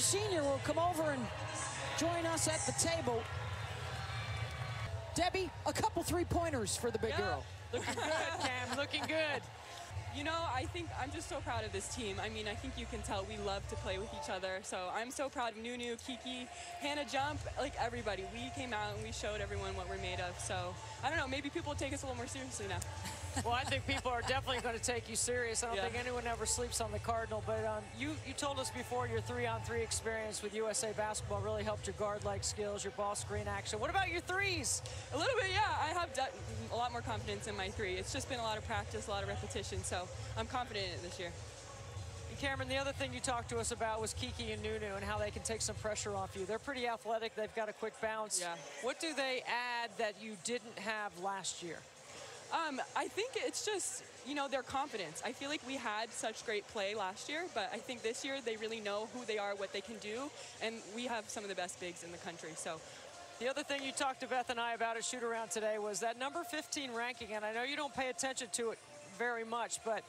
Sr. will come over and join us at the table. Debbie, a couple three-pointers for the big Yeah. girl. Looking good, Cam. Looking good. You know, I think I'm just so proud of this team. I mean, I think you can tell we love to play with each other. So I'm so proud of Nunu, Kiki, Hannah Jump, like everybody. We came out and we showed everyone what we're made of. So I don't know, maybe people will take us a little more seriously now. Well, I think people are definitely going to take you serious. I don't Yeah. think anyone ever sleeps on the Cardinal. But um, you, you told us before your three-on-three experience with USA Basketball really helped your guard-like skills, your ball screen action. What about your threes? A little bit, yeah. I have a lot more confidence in my three. It's just been a lot of practice, a lot of repetition. So I'm confident in it this year. And Cameron, the other thing you talked to us about was Kiki and Nunu and how they can take some pressure off you. They're pretty athletic. They've got a quick bounce. Yeah. What do they add that you didn't have last year? Um, I think it's just, you know, their confidence. I feel like we had such great play last year, but I think this year they really know who they are, what they can do, and we have some of the best bigs in the country. So The other thing you talked to Beth and I about at shoot around today was that number 15 ranking, and I know you don't pay attention to it very much, but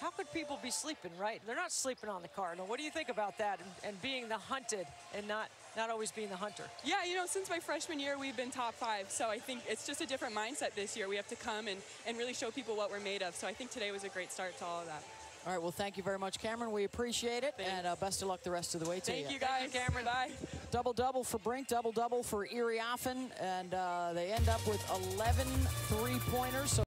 how could people be sleeping, right? They're not sleeping on the Cardinal. What do you think about that and, and being the hunted and not, not always being the hunter? Yeah, you know, since my freshman year, we've been top five. So I think it's just a different mindset this year. We have to come and, and really show people what we're made of. So I think today was a great start to all of that. All right, well, thank you very much, Cameron. We appreciate it, Thanks. and uh, best of luck the rest of the way to Thank you, Thank guys. you, Cameron. Bye. Double-double for Brink, double-double for Iriafen, and uh, they end up with 11 three-pointers. So